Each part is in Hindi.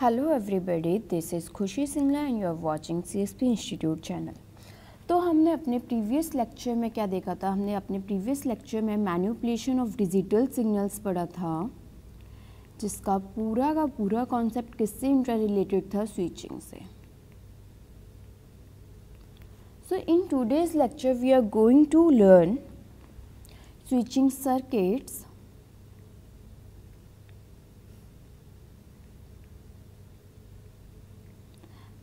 Hello everybody this is Khushi Singla and you are watching CSP institute channel तो हमने अपने प्रीवियस लेक्चर में क्या देखा था? हमने अपने प्रीवियस लेक्चर में मैन्युपुलेशन ऑफ़ डिजिटल सिग्नल्स पढ़ा था, जिसका पूरा का पूरा कॉन्सेप्ट किससे इंटर रिलेटेड था? स्विचिंग से। So in today's lecture we are going to learn switching circuits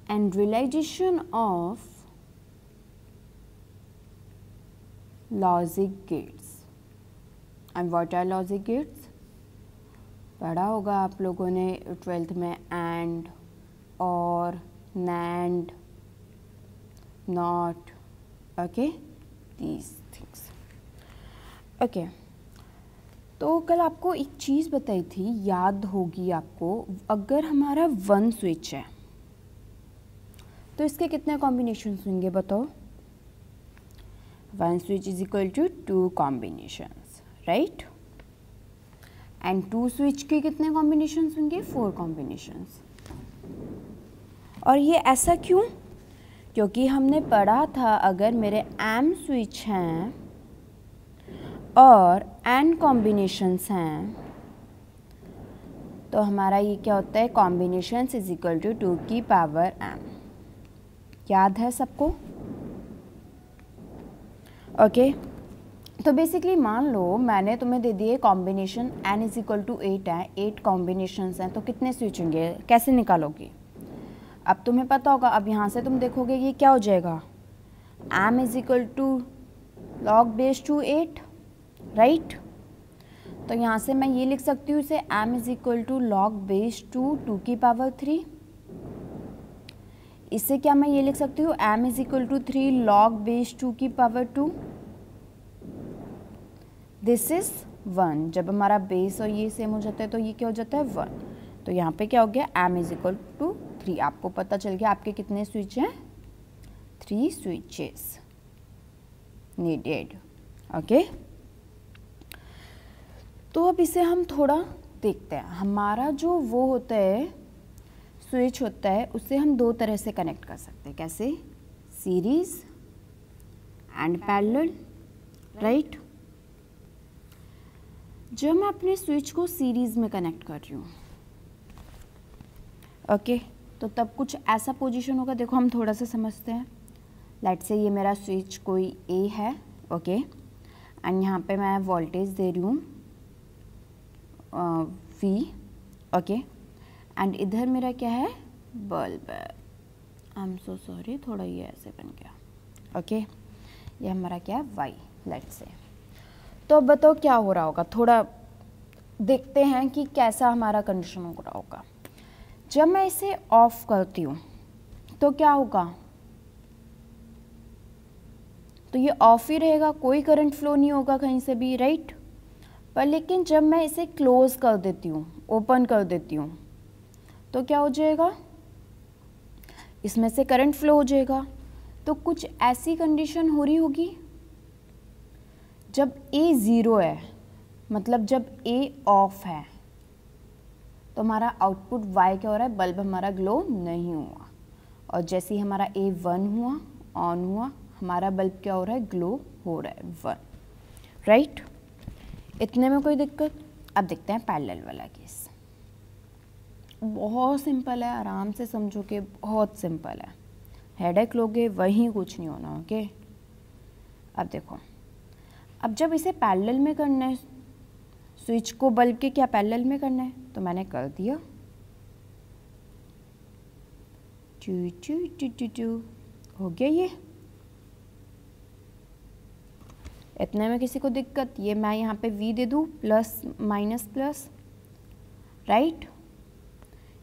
and realization of logic gates. And what are logic gates? पढ़ा होगा आप लोगों ने ट्वेल्थ में एंड और NAND not okay these things okay तो कल आपको एक चीज़ बताई थी, याद होगी आपको, अगर हमारा वन स्विच है तो इसके कितने कॉम्बिनेशन होंगे बताओ? One switch is equal to two combination right and two switch के कितने कॉम्बिनेशन होंगे? फोर कॉम्बिनेशन और ये ऐसा क्यों? क्योंकि हमने पढ़ा था अगर मेरे एम स्विच हैं और एन कॉम्बिनेशंस हैं तो हमारा ये क्या होता है? Combination is equal to two की पावर एम याद है सबको? ओके तो बेसिकली मान लो, मैंने तुम्हें दे दिए combination N is equal to eight है एट कॉम्बिनेशन हैं तो कितने स्विच होंगे? कैसे निकालोगे? अब तुम्हें पता होगा, अब यहाँ से तुम देखोगे, ये क्या हो जाएगा? M is equal to log base two eight right तो यहाँ से मैं ये लिख सकती हूँ, इसे M is equal to log base two two की पावर थ्री इससे क्या मैं ये लिख सकती हूँ? M is equal to three log base two की power two this is one जब हमारा बेस और ये सेम हो जाता है तो ये क्या हो जाता है? वन तो यहाँ पे क्या हो गया? M is equal to three आपको पता चल गया आपके कितने स्विच हैं? थ्री स्विचेस नीडेड ओके तो अब इसे हम थोड़ा देखते हैं। हमारा जो वो होता है स्विच होता है उसे हम दो तरह से कनेक्ट कर सकते हैं। कैसे? सीरीज़ एंड पैरेलल राइट जब मैं अपने स्विच को सीरीज़ में कनेक्ट कर रही हूँ ओके okay, तो तब कुछ ऐसा पोजीशन होगा देखो हम थोड़ा सा समझते हैं। लाइट से ये मेरा स्विच कोई ए है ओके एंड यहाँ पे मैं वोल्टेज दे रही हूँ वी ओके एंड इधर मेरा क्या है? Bulb I am so sorry थोड़ा ये ऐसे बन गया। Okay okay? ये हमारा क्या है? वाई लेट से तो अब बताओ क्या हो रहा होगा? थोड़ा देखते हैं कि कैसा हमारा कंडीशन हो रहा होगा। जब मैं इसे ऑफ़ करती हूँ तो क्या होगा? तो ये ऑफ़ ही रहेगा, कोई करंट फ्लो नहीं होगा कहीं से भी राइट पर लेकिन जब मैं इसे क्लोज कर देती हूँ ओपन कर देती हूँ तो क्या हो जाएगा? इसमें से करंट फ्लो हो जाएगा। तो कुछ ऐसी कंडीशन हो रही होगी, जब ए ज़ीरो है मतलब जब ए ऑफ़ है तो हमारा आउटपुट वाई क्या हो रहा है? बल्ब हमारा ग्लो नहीं हुआ। और जैसे ही हमारा ए वन हुआ ऑन हुआ, हमारा बल्ब क्या हो रहा है? ग्लो हो रहा है वन राइट right? इतने में कोई दिक्कत? अब देखते हैं पैरेलल वाला केस बहुत सिंपल है, आराम से समझो कि बहुत सिंपल है। हेडेक लोगे, वहीं कुछ नहीं होना ओके okay? अब देखो, अब जब इसे पैरेलल में करना है स्विच को बल्ब के क्या पैरेलल में करना है? तो मैंने कर दिया। Two two two two two हो गया ये। इतने में किसी को दिक्कत? ये मैं यहाँ पे v दे दूँ प्लस माइनस प्लस राइट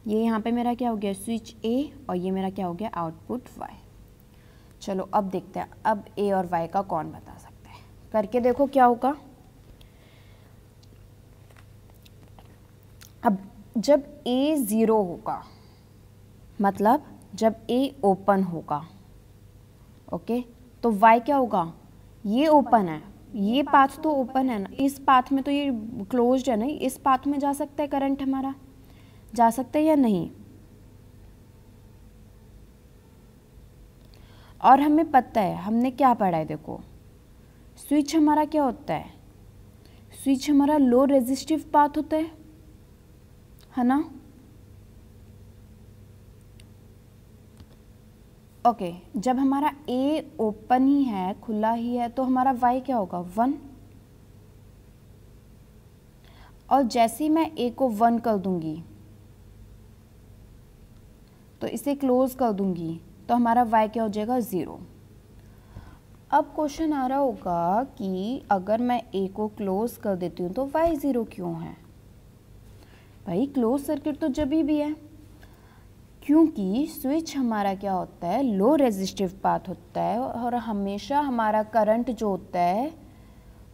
ये यहाँ पे मेरा क्या हो गया स्विच ए और ये मेरा क्या हो गया आउटपुट वाई चलो अब देखते हैं, अब ए और वाई का कौन बता सकता है? करके देखो क्या होगा। अब जब ए ज़ीरो होगा मतलब जब ए ओपन होगा ओके तो वाई क्या होगा? ये ओपन है। ये पाथ तो ओपन है ना। इस पाथ में तो ये क्लोज्ड है ना। इस पाथ में जा सकता है करंट हमारा। जा सकते हैं या नहीं। और हमें पता है हमने क्या पढ़ा है देखो। स्विच हमारा क्या होता है? स्विच हमारा लो रेजिस्टिव पाथ होता है है ना? ओके okay, जब हमारा ए ओपन ही है खुला ही है तो हमारा वाई क्या होगा? वन और जैसे ही मैं ए को वन कर दूँगी तो इसे क्लोज कर दूँगी। तो हमारा वाई क्या हो जाएगा? ज़ीरो अब क्वेश्चन आ रहा होगा कि अगर मैं ए को क्लोज कर देती हूँ तो वाई ज़ीरो क्यों है? भाई क्लोज सर्किट तो जब भी है। क्योंकि स्विच हमारा क्या होता है? लो रेजिस्टिव पाथ होता है और हमेशा हमारा करंट जो होता है,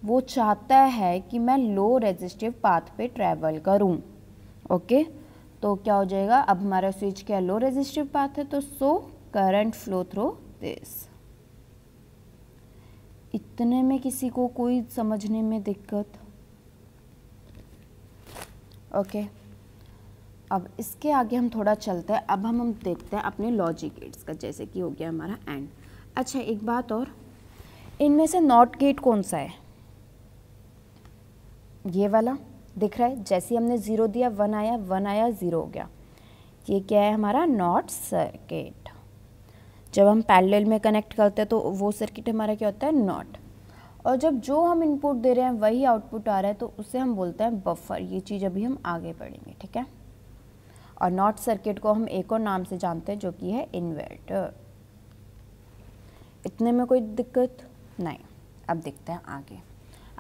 वो चाहता है कि मैं लो रेजिस्टिव पाथ पे ट्रैवल करूँ। ओके तो क्या हो जाएगा? अब हमारा स्विच क्या लो रेजिस्टिव पाथ है तो so current flow through this इतने में किसी को कोई समझने में दिक्कत? Okay okay. अब इसके आगे हम थोड़ा चलते हैं। अब हम हम देखते हैं अपने लॉजिक गेट्स का, जैसे कि हो गया हमारा एंड अच्छा एक बात और। इनमें से नॉट गेट कौन सा है? ये वाला? दिख रहा है, जैसे हमने ज़ीरो दिया वन आया वन आया ज़ीरो हो गया। ये क्या है हमारा? नॉट सर्किट जब हम पैरेलल में कनेक्ट करते हैं तो वो सर्किट हमारा क्या होता है? नॉट और जब जो हम इनपुट दे रहे हैं, वही आउटपुट आ रहा है तो उसे हम बोलते हैं बफर ये चीज़ अभी हम आगे बढ़ेंगे ठीक है? और नॉट सर्किट को हम एक और नाम से जानते हैं, जो कि है इन्वर्टर इतने में कोई दिक्कत? नहीं. अब देखते हैं आगे।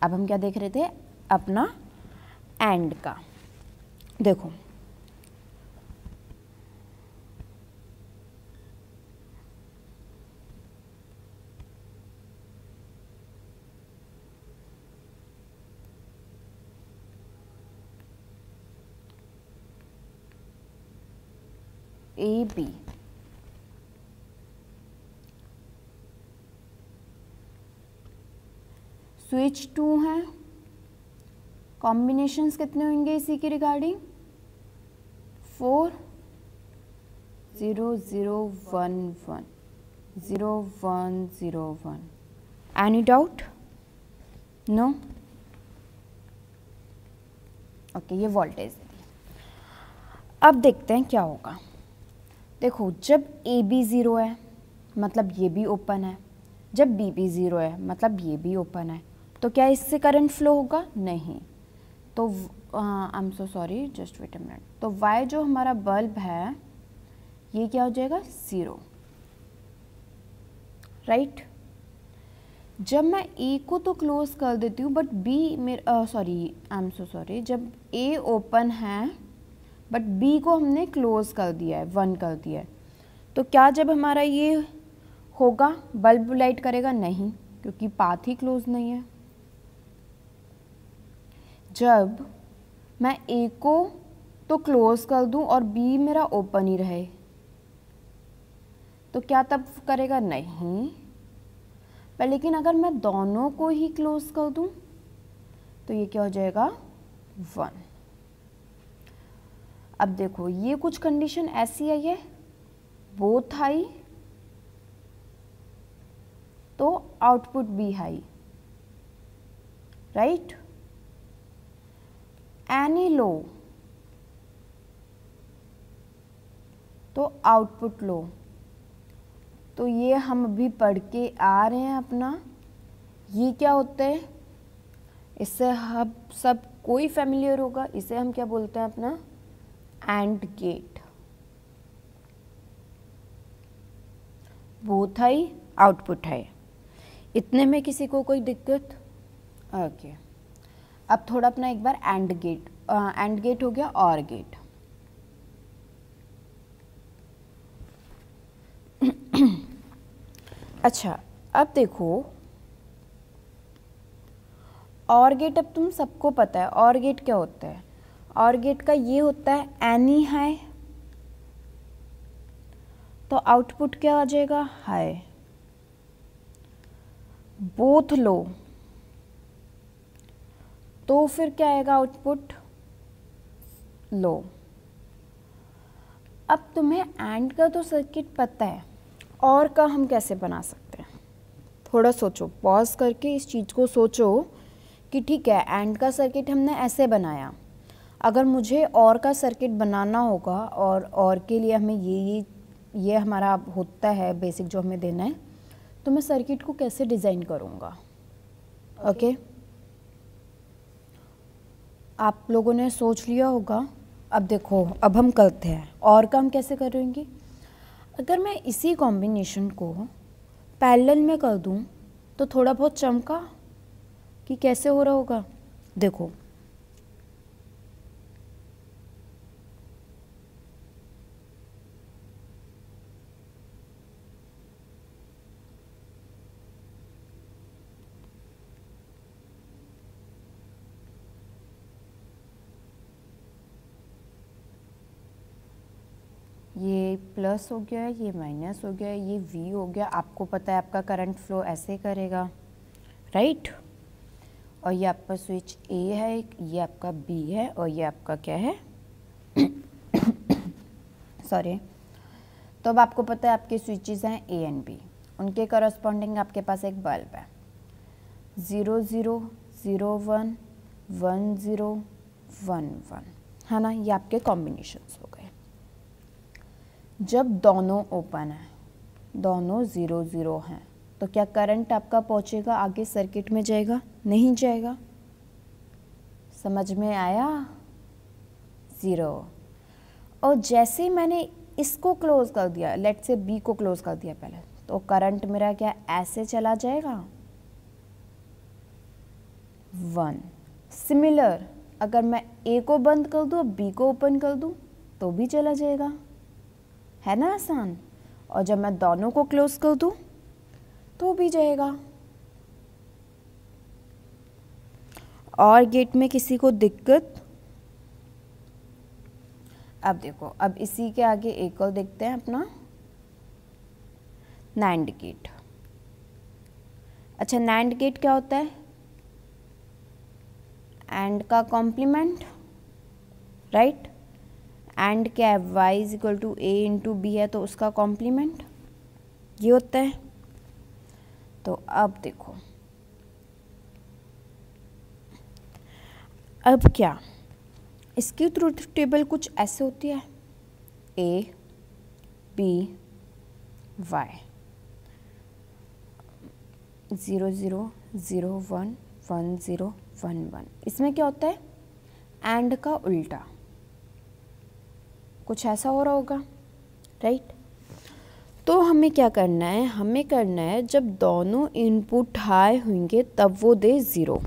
अब हम क्या देख रहे थे? अपना एंड का। देखो। ए बी स्विच टू है। कॉम्बिनेशंस कितने होंगे इसी के regarding four zero zero one one zero one zero one any doubt no okay ये वोल्टेज अब देखते हैं क्या होगा। देखो, जब ए बी ज़ीरो है मतलब ये भी ओपन है। जब बी बी ज़ीरो है मतलब ये भी ओपन है। तो क्या इससे करंट फ्लो होगा? नहीं। तो I am so sorry just wait minute तो वाई जो हमारा बल्ब है, ये क्या हो जाएगा? Zero right right? जब मैं ए को तो क्लोज कर देती हूँ बट बी मेरे sorry I am so sorry जब ए ओपन है बट बी को हमने क्लोज कर दिया है वन कर दिया है तो क्या जब हमारा ये होगा बल्ब लाइट करेगा? नहीं, क्योंकि पाथ ही क्लोज नहीं है। जब मैं ए को तो क्लोज कर दूँ और बी मेरा ओपन ही रहे तो क्या तब करेगा? नहीं। पर लेकिन अगर मैं दोनों को ही क्लोज कर दूँ तो ये क्या हो जाएगा? वन अब देखो, ये कुछ कंडीशन ऐसी है ये बोथ हाई तो आउटपुट भी हाई राइट एनी लो तो आउटपुट लो तो ये हम अभी पढ़ के आ रहे हैं अपना। ये क्या होता है? इससे हम सब कोई फैमिलियर होगा, इसे हम क्या बोलते हैं अपना? And gate both high output है. इतने में किसी को कोई दिक्कत? ओके अब थोड़ा अपना एक बार एंड गेट एंड गेट हो गया और गेट। अच्छा अब देखो। और गेट, अब तुम सबको पता है, और गेट क्या होता है? और गेट का ये होता है एनी हाई तो आउटपुट क्या आ जाएगा? High both low. तो फिर क्या आएगा आउटपुट लो अब तुम्हें एंड का तो सर्किट पता है और का हम कैसे बना सकते हैं? थोड़ा सोचो पॉज करके इस चीज़ को सोचो कि ठीक है एंड का सर्किट हमने ऐसे बनाया। अगर मुझे और का सर्किट बनाना होगा और और के लिए हमें ये ये ये हमारा होता है बेसिक जो हमें देना है तो मैं सर्किट को कैसे डिज़ाइन करूँगा? ओके आप लोगों ने सोच लिया होगा, अब देखो, अब हम करते हैं। और काम कैसे करेंगे अगर मैं इसी कॉम्बिनेशन को पैरेलल में कर दूँ तो थोड़ा बहुत चमका कि कैसे हो रहा होगा? देखो ये प्लस हो गया, ये माइनस हो गया, ये वी हो गया। आपको पता है आपका करंट फ्लो ऐसे करेगा राइट और ये आपका स्विच ए है, ये आपका बी है, और ये आपका क्या है? सॉरी तो अब आपको पता है आपके स्विचेस हैं ए एंड बी उनके करस्पॉन्डिंग आपके पास एक बल्ब है। Zero zero zero one one zero one one है ना? ये आपके कॉम्बिनेशंस हो गए। जब दोनों ओपन हैं, दोनों ज़ीरो ज़ीरो हैं तो क्या करंट आपका पहुंचेगा, आगे सर्किट में जाएगा? नहीं जाएगा। समझ में आया? ज़ीरो और जैसे ही मैंने इसको क्लोज कर दिया लेट से बी को क्लोज कर दिया पहले तो करंट मेरा क्या ऐसे चला जाएगा? वन सिमिलर अगर मैं ए को बंद कर दूँ बी को ओपन कर दूँ तो भी चला जाएगा। है ना आसान? और जब मैं दोनों को क्लोज कर दूँ तो भी जाएगा। और गेट में किसी को दिक्कत? अब देखो, अब इसी के आगे एक और देखते हैं अपना। नैंड गेट अच्छा नैंड गेट क्या होता है? एंड का कॉम्प्लीमेंट राइट एंड क्या है? Y is equal to A into B है तो उसका कॉम्प्लीमेंट ये होता है। तो अब देखो। अब क्या? इसकी ट्रूथ टेबल कुछ ऐसे होती है। A B Y zero zero zero one one zero one one इसमें क्या होता है? एंड का उल्टा। कुछ ऐसा हो रहा होगा राइट तो हमें क्या करना है? हमें करना है, जब दोनों इनपुट हाई होंगे, तब वो दे ज़ीरो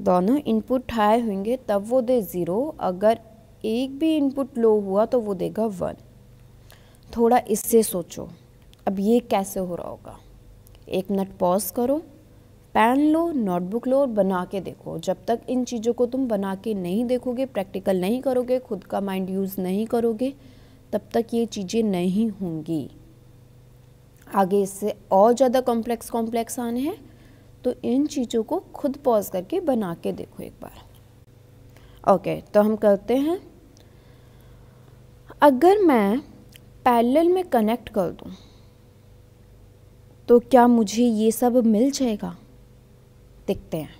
दोनों इनपुट हाई होंगे, तब वो दे ज़ीरो अगर एक भी इनपुट लो हुआ तो वो देगा वन थोड़ा इससे सोचो, अब ये कैसे हो रहा होगा? एक मिनट पॉज करो. पेन लो, नोटबुक लो और बना के देखो। जब तक इन चीज़ों को तुम बना के नहीं देखोगे, प्रैक्टिकल नहीं करोगे, खुद का माइंड यूज़ नहीं करोगे, तब तक ये चीज़ें नहीं होंगी। आगे इससे और ज़्यादा कॉम्प्लेक्स कॉम्प्लेक्स आने हैं तो इन चीज़ों को खुद पॉज करके बना के देखो एक बार। ओके तो हम करते हैं। अगर मैं पैरेलल में कनेक्ट कर दूँ तो क्या मुझे ये सब मिल जाएगा? देखते हैं।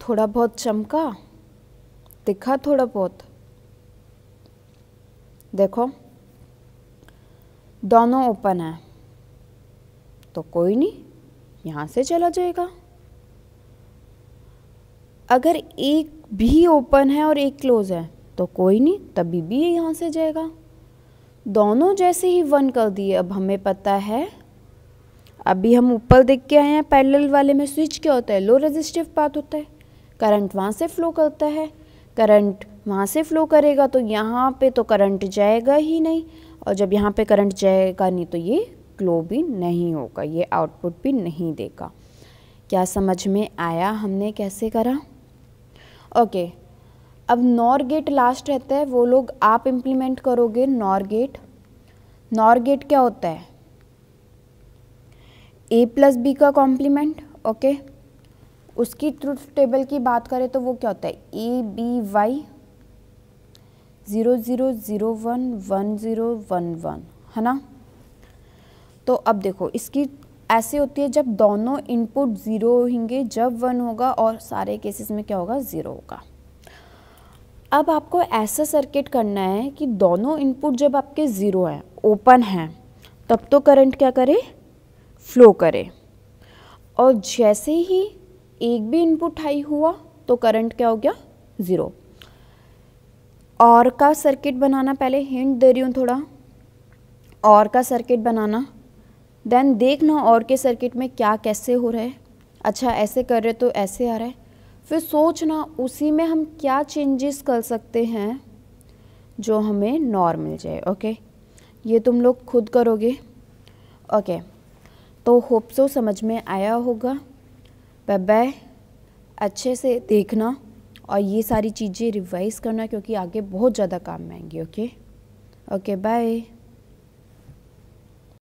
थोड़ा बहुत चमका दिखा थोड़ा बहुत। देखो, दोनों ओपन है। तो कोई नहीं, यहाँ से चला जाएगा। अगर एक भी ओपन है और एक क्लोज है तो कोई नहीं, तभी भी यहाँ से जाएगा। दोनों जैसे ही वन कर दिए, अब हमें पता है, अभी हम ऊपर देख के आए हैं, पैरेलल वाले में स्विच क्या होता है लो रेजिस्टिव पाथ होता है करंट वहाँ से फ्लो करता है। करंट वहाँ से फ्लो करेगा तो यहाँ पे तो करंट जाएगा ही नहीं। और जब यहाँ पे करंट जाएगा नहीं तो ये फ्लो भी नहीं होगा, ये आउटपुट भी नहीं देगा। क्या समझ में आया हमने कैसे करा? ओके अब नॉर गेट लास्ट रहता है, वो लोग आप इम्प्लीमेंट करोगे नॉर गेट नॉर गेट क्या होता है? ए प्लस बी का कॉम्प्लीमेंट ओके उसकी ट्रुथ टेबल की बात करें तो वो क्या होता है? A B Y zero zero zero one one zero one one है ना? तो अब देखो, इसकी ऐसे होती है जब दोनों इनपुट ज़ीरो होंगे, जब वन होगा और सारे केसेस में क्या होगा? ज़ीरो होगा। अब आपको ऐसा सर्किट करना है कि दोनों इनपुट जब आपके ज़ीरो हैं ओपन हैं, तब तो करंट क्या करे? फ्लो करे। और जैसे ही एक भी इनपुट हाई हुआ तो करंट क्या हो गया? ज़ीरो और का सर्किट बनाना, पहले हिंट दे रही हूँ थोड़ा। और का सर्किट बनाना। देन देखना और के सर्किट में क्या कैसे हो रहा है। अच्छा ऐसे कर रहे तो ऐसे आ रहा है। फिर सोचना, उसी में हम क्या चेंजेस कर सकते हैं, जो हमें नॉर मिल जाए ओके ये तुम लोग खुद करोगे। ओके तो होप सो समझ में आया होगा। बाय अच्छे से देखना और ये सारी चीज़ें रिवाइज करना क्योंकि आगे बहुत ज़्यादा काम में आएँगी ओके ओके बाय